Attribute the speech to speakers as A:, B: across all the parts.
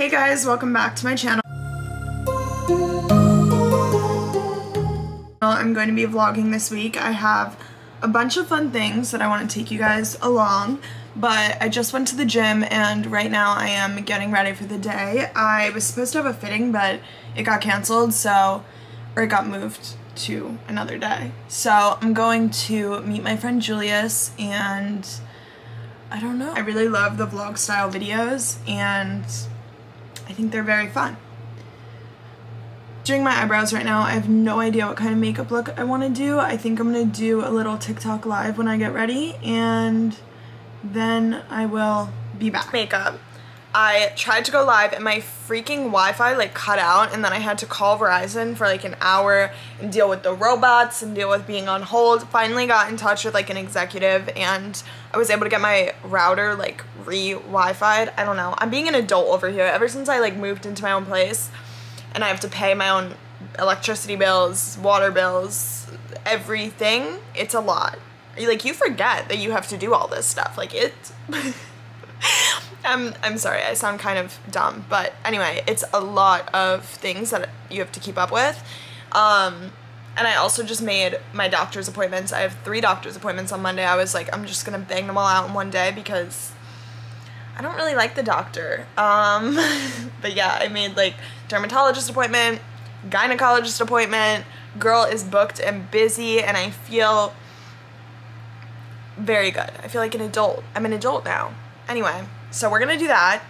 A: Hey guys, welcome back to my channel. I'm going to be vlogging this week. I have a bunch of fun things that I want to take you guys along, but I just went to the gym and right now I am getting ready for the day. I was supposed to have a fitting, but it got canceled, so, or it got moved to another day. So I'm going to meet my friend Julius and I don't know. I really love the vlog style videos and I think they're very fun. Doing my eyebrows right now, I have no idea what kind of makeup look I want to do. I think I'm going to do a little TikTok live when I get ready and then I will be back. Makeup. I tried to go live and my freaking Wi-Fi like cut out and then I had to call Verizon for like an hour and deal with the robots and deal with being on hold. Finally got in touch with like an executive and I was able to get my router like re-Wi-Fi'd. I don't know. I'm being an adult over here. Ever since I like moved into my own place and I have to pay my own electricity bills, water bills, everything, it's a lot. Like you forget that you have to do all this stuff. Like it I'm, I'm sorry, I sound kind of dumb, but anyway, it's a lot of things that you have to keep up with. Um, and I also just made my doctor's appointments. I have three doctor's appointments on Monday. I was like, I'm just gonna bang them all out in one day because I don't really like the doctor. Um, but yeah, I made like dermatologist appointment, gynecologist appointment. Girl is booked and busy, and I feel very good. I feel like an adult. I'm an adult now. Anyway, so we're gonna do that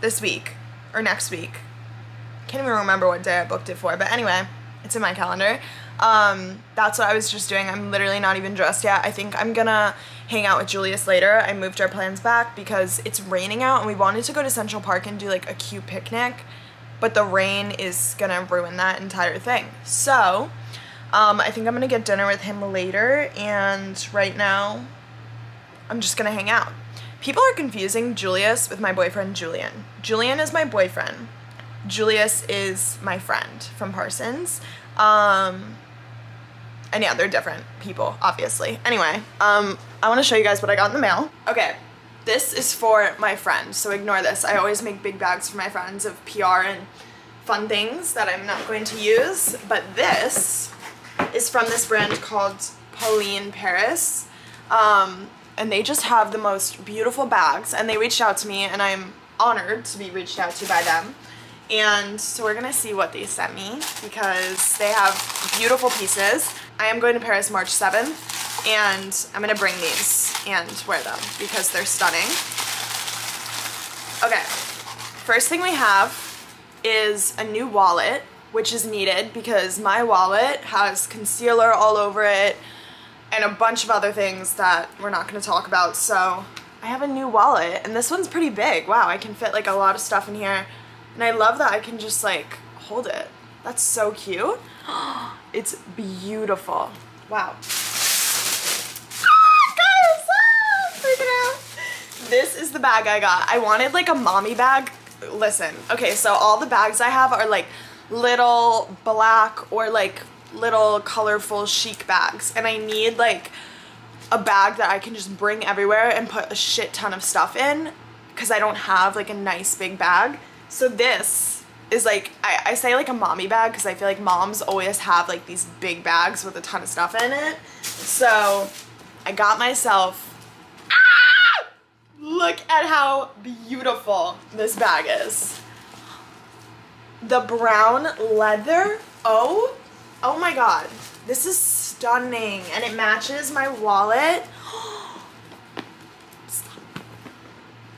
A: this week or next week. Can't even remember what day I booked it for, but anyway, it's in my calendar. Um, that's what I was just doing. I'm literally not even dressed yet. I think I'm gonna hang out with Julius later. I moved our plans back because it's raining out and we wanted to go to Central Park and do like a cute picnic, but the rain is gonna ruin that entire thing. So, um, I think I'm gonna get dinner with him later and right now I'm just gonna hang out. People are confusing Julius with my boyfriend Julian. Julian is my boyfriend. Julius is my friend from Parsons. Um, and yeah, they're different people, obviously. Anyway, um, I want to show you guys what I got in the mail. Okay, this is for my friend, so ignore this. I always make big bags for my friends of PR and fun things that I'm not going to use, but this is from this brand called Polène Paris. Um, and they just have the most beautiful bags, and they reached out to me, and I'm honored to be reached out to by them. And so we're gonna see what they sent me because they have beautiful pieces. I am going to Paris March 7th and I'm gonna bring these and wear them because they're stunning. Okay, first thing we have is a new wallet which is needed because my wallet has concealer all over it and a bunch of other things that we're not going to talk about so I have a new wallet and this one's pretty big. Wow, I can fit like a lot of stuff in here and I love that I can just like hold it. That's so cute. It's beautiful. Wow. This is the bag I got. I wanted like a mommy bag. Listen, okay, so all the bags I have are like little black or like little colorful chic bags. And I need like a bag that I can just bring everywhere and put a shit ton of stuff in because I don't have like a nice big bag. So this is like, I, I say like a mommy bag because I feel like moms always have like these big bags with a ton of stuff in it. So I got myself, ah! look at how beautiful this bag is. The brown leather, oh, oh my god. This is stunning and it matches my wallet.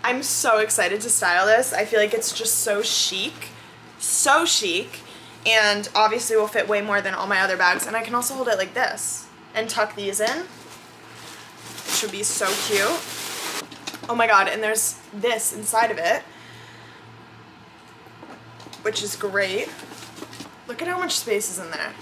A: I'm so excited to style this. I feel like it's just so chic, so chic, and obviously will fit way more than all my other bags. And I can also hold it like this and tuck these in. It should be so cute. Oh my god, and there's this inside of it, which is great. Look at how much space is in there.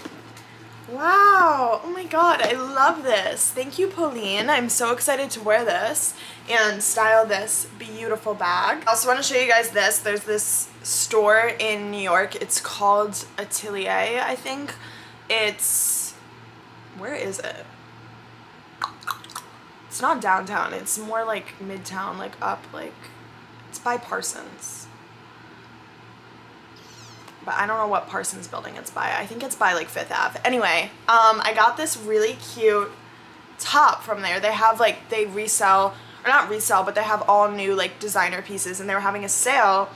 A: Wow, oh my god, I love this. Thank you, Polène. I'm so excited to wear this and style this beautiful bag. I also want to show you guys this. There's this store in New York. It's called Atelier, I think. It's, where is it? It's not downtown. It's more like midtown, like up, like, it's by Parsons. But I don't know what Parsons building it's by. I think it's by like Fifth Ave. Anyway, um, I got this really cute top from there. They have like, they resell, or not resell, but they have all new like designer pieces and they were having a sale.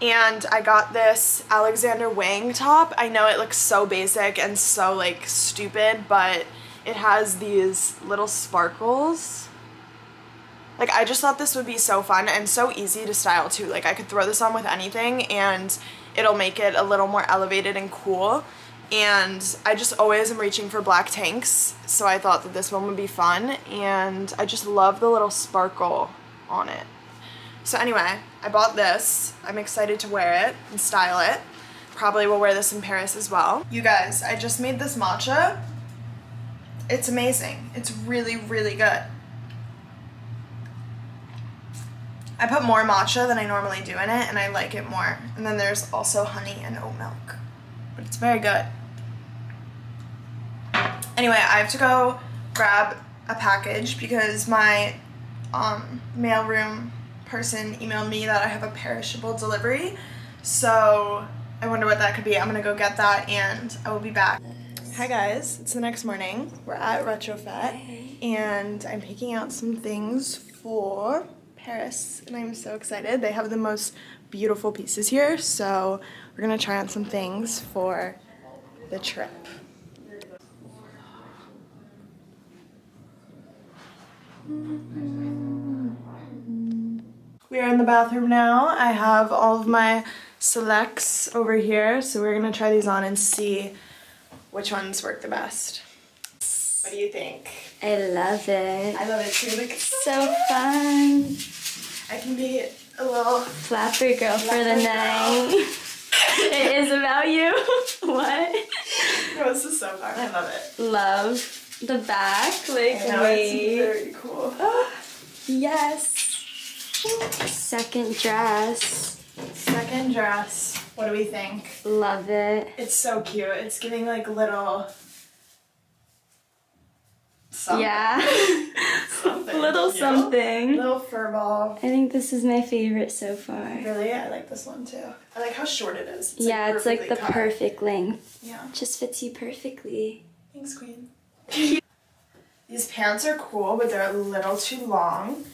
A: And I got this Alexander Wang top. I know it looks so basic and so like stupid, but it has these little sparkles. Like I just thought this would be so fun and so easy to style too. Like I could throw this on with anything and it'll make it a little more elevated and cool and I just always am reaching for black tanks so I thought that this one would be fun and I just love the little sparkle on it. So anyway, I bought this. I'm excited to wear it and style it. Probably will wear this in Paris as well. You guys, I just made this matcha. It's amazing. It's really, really good. I put more matcha than I normally do in it and I like it more. And then there's also honey and oat milk. But it's very good. Anyway, I have to go grab a package because my um, mailroom person emailed me that I have a perishable delivery. So I wonder what that could be. I'm gonna go get that and I will be back. Hi guys, it's the next morning. We're at Retrofête and I'm picking out some things for Paris and I'm so excited. They have the most beautiful pieces here so we're gonna try on some things for the trip. We are in the bathroom now. I have all of my selects over here, so we're gonna try these on and see which ones work the best. What do you think?
B: I love it.
A: I love it too. Look,
B: so fun.
A: I can be a little
B: flapper girl for the night. it is about you. what?
A: No, this is so fun. I love it.
B: Love the back, like
A: I know. It's very cool.
B: yes. Second dress.
A: Second dress. What do we think?
B: Love it.
A: It's so cute. It's giving like little something.
B: Yeah.
A: something.
B: little
A: cute.
B: something.
A: Little fur ball.
B: I think this is my favorite so far.
A: Really? I like this one too. I like how short it is. It's
B: yeah, it's like the
A: cut.
B: perfect length.
A: Yeah.
B: Just fits you perfectly.
A: Thanks, Queen. These pants are cool, but they're a little too long,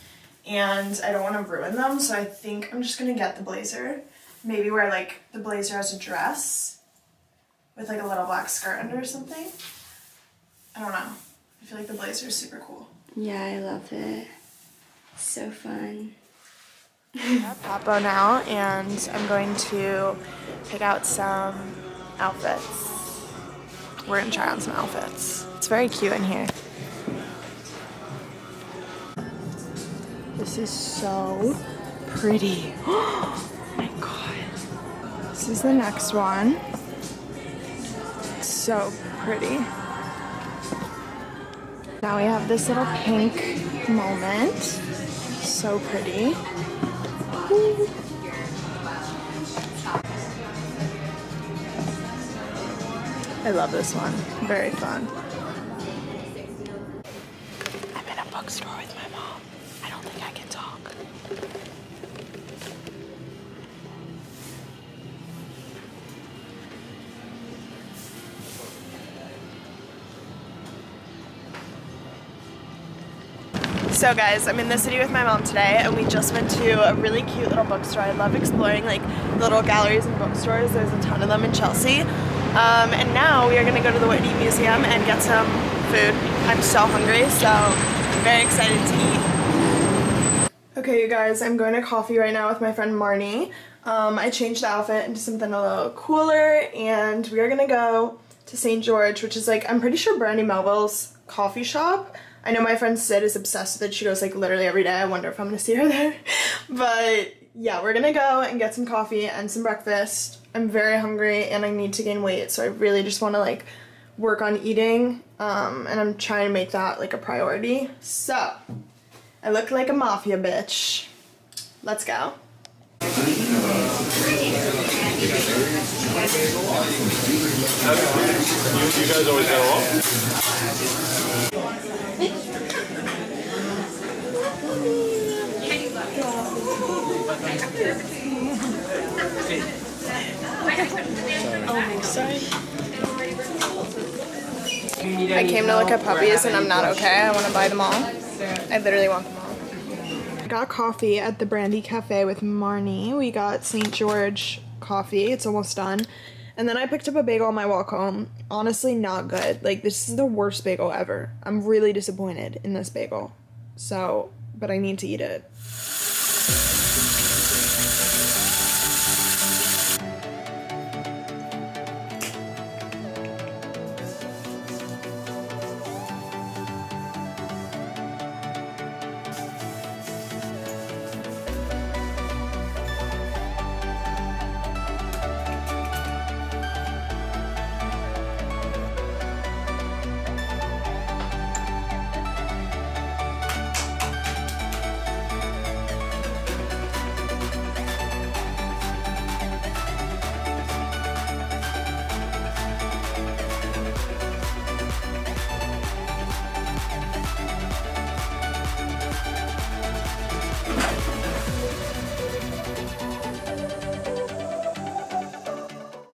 A: and I don't want to ruin them, so I think I'm just gonna get the blazer. Maybe wear like the blazer as a dress with like a little black skirt under or something. I don't know. I feel like the blazer is super cool.
B: Yeah, I love it. So fun.
A: at Papo now, and I'm going to pick out some outfits. We're gonna try on some outfits. It's very cute in here. This is so pretty. Oh my god. This is the next one. So pretty. Now we have this little pink moment. So pretty. I love this one. Very fun. So guys, I'm in the city with my mom today and we just went to a really cute little bookstore. I love exploring like little galleries and bookstores. There's a ton of them in Chelsea. Um, and now we are gonna go to the Whitney Museum and get some food. I'm so hungry, so I'm very excited to eat. Okay, you guys, I'm going to coffee right now with my friend Marnie. Um, I changed the outfit into something a little cooler and we are gonna go to St. George, which is like, I'm pretty sure Brandy Melville's coffee shop. I know my friend Sid is obsessed with it. She goes like literally every day. I wonder if I'm gonna see her there. but yeah, we're gonna go and get some coffee and some breakfast. I'm very hungry and I need to gain weight, so I really just wanna like work on eating. Um, and I'm trying to make that like a priority. So, I look like a mafia bitch. Let's go.
C: You guys always get along?
A: I came to look at puppies and I'm not okay. I want to buy them all. I literally want them all. I got coffee at the Brandy Cafe with Marnie. We got St. George coffee. It's almost done. And then I picked up a bagel on my walk home. Honestly, not good. Like, this is the worst bagel ever. I'm really disappointed in this bagel. So, but I need to eat it.